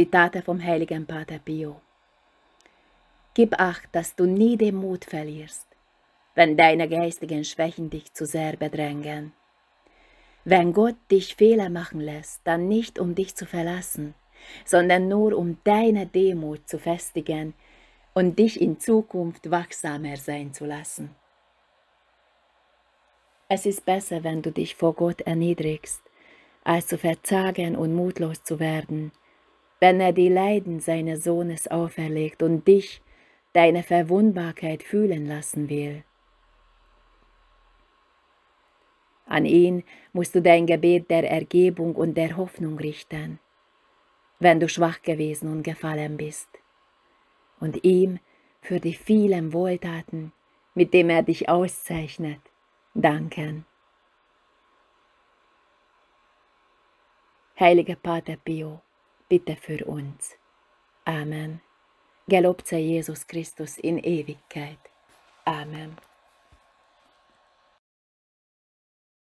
Zitate vom heiligen Pater Pio. Gib acht, dass du nie den Mut verlierst, wenn deine geistigen Schwächen dich zu sehr bedrängen. Wenn Gott dich Fehler machen lässt, dann nicht um dich zu verlassen, sondern nur um deine Demut zu festigen und dich in Zukunft wachsamer sein zu lassen. Es ist besser, wenn du dich vor Gott erniedrigst, als zu verzagen und mutlos zu werden, wenn er die Leiden seines Sohnes auferlegt und dich deine Verwundbarkeit fühlen lassen will. An ihn musst du dein Gebet der Ergebung und der Hoffnung richten, wenn du schwach gewesen und gefallen bist, und ihm für die vielen Wohltaten, mit dem er dich auszeichnet, danken. Heiliger Pater Pio, bitte für uns. Amen. Gelobt sei Jesus Christus in Ewigkeit. Amen.